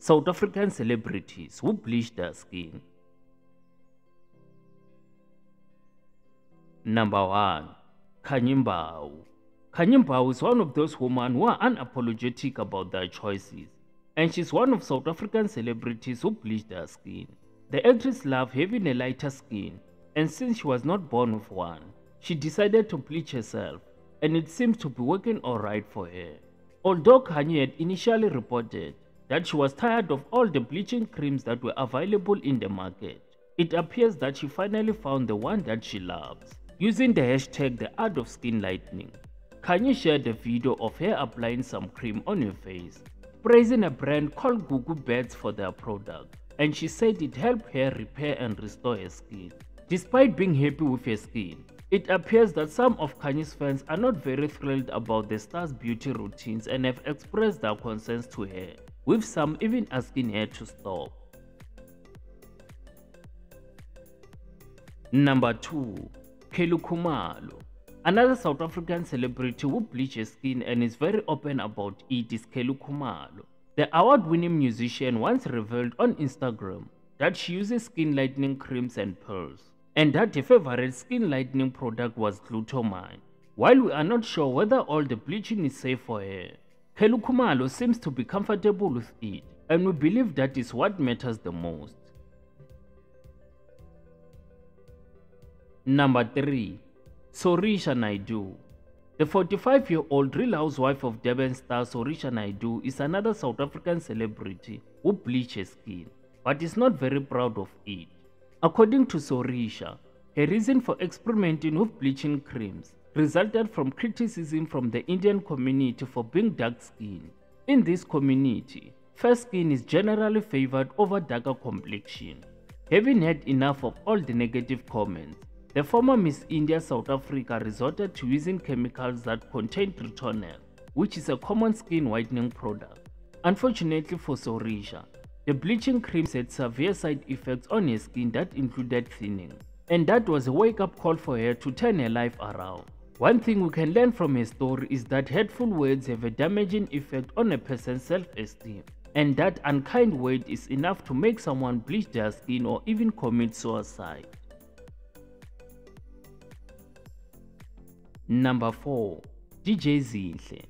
South African celebrities who bleach their skin. Number 1. Khanyi Mbau. Khanyi Mbau is one of those women who are unapologetic about their choices, and she's one of South African celebrities who bleach their skin. The actress loved having a lighter skin, and since she was not born with one, she decided to bleach herself, and it seems to be working alright for her. Although Khanyi had initially reported that she was tired of all the bleaching creams that were available in the market, it appears that she finally found the one that she loves. Using the hashtag the art of skin lightening, Khanyi shared a video of her applying some cream on her face, praising a brand called Gugu Beds for their product, and she said it helped her repair and restore her skin. Despite being happy with her skin, it appears that some of Khanyi's fans are not very thrilled about the star's beauty routines and have expressed their concerns to her, with some even asking her to stop. Number 2. Kelly Khumalo Another South African celebrity who bleaches skin and is very open about it is Kelly Khumalo. The award-winning musician once revealed on Instagram that she uses skin lightening creams and pearls, and that her favorite skin lightening product was glutamine. While we are not sure whether all the bleaching is safe for her, Kelly Khumalo seems to be comfortable with it, and we believe that is what matters the most. Number 3. Sorisha Naidoo The 45-year-old real housewife of Durban star Sorisha Naidoo is another South African celebrity who bleaches skin, but is not very proud of it. According to Sorisha, her reason for experimenting with bleaching creams resulted from criticism from the Indian community for being dark-skinned. In this community, fair skin is generally favored over darker complexion. Having had enough of all the negative comments, the former Miss India South Africa resorted to using chemicals that contain tretinoin, which is a common skin whitening product. Unfortunately for Sorisha, the bleaching creams had severe side effects on her skin that included thinning, and that was a wake-up call for her to turn her life around. One thing we can learn from her story is that hurtful words have a damaging effect on a person's self-esteem, and that unkind word is enough to make someone bleach their skin or even commit suicide. Number 4. DJ Zinhle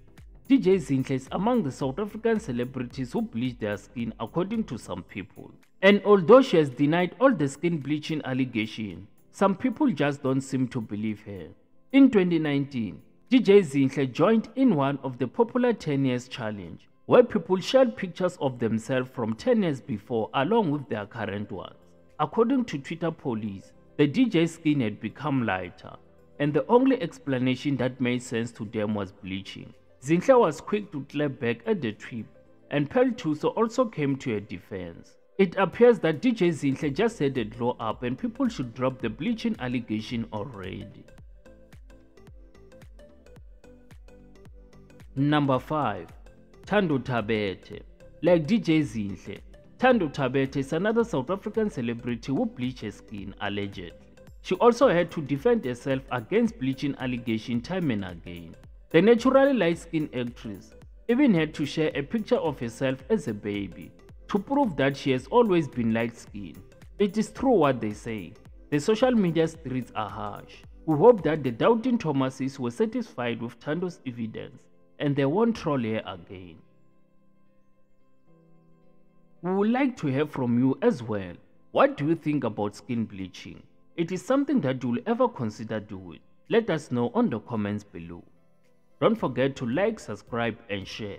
DJ Zinhle is among the South African celebrities who bleach their skin according to some people. And although she has denied all the skin bleaching allegations, some people just don't seem to believe her. In 2019, DJ Zinhle joined in one of the popular 10 years challenge where people shared pictures of themselves from 10 years before along with their current ones. According to Twitter police, the DJ's skin had become lighter and the only explanation that made sense to them was bleaching. Zinhle was quick to clap back at the trip, and Pearl Thusi also came to her defense. It appears that DJ Zinhle just had a glow up and people should drop the bleaching allegation already. Number 5. Thando Thabethe. Like DJ Zinhle, Thando Thabethe is another South African celebrity who bleaches skin allegedly. She also had to defend herself against bleaching allegations time and again. The naturally light-skinned actress even had to share a picture of herself as a baby to prove that she has always been light-skinned. It is true what they say. The social media streets are harsh. We hope that the doubting Thomases were satisfied with Thando's evidence and they won't troll her again. We would like to hear from you as well. What do you think about skin bleaching? it is something that you'll ever consider doing, let us know on the comments below. Don't forget to like, subscribe and share.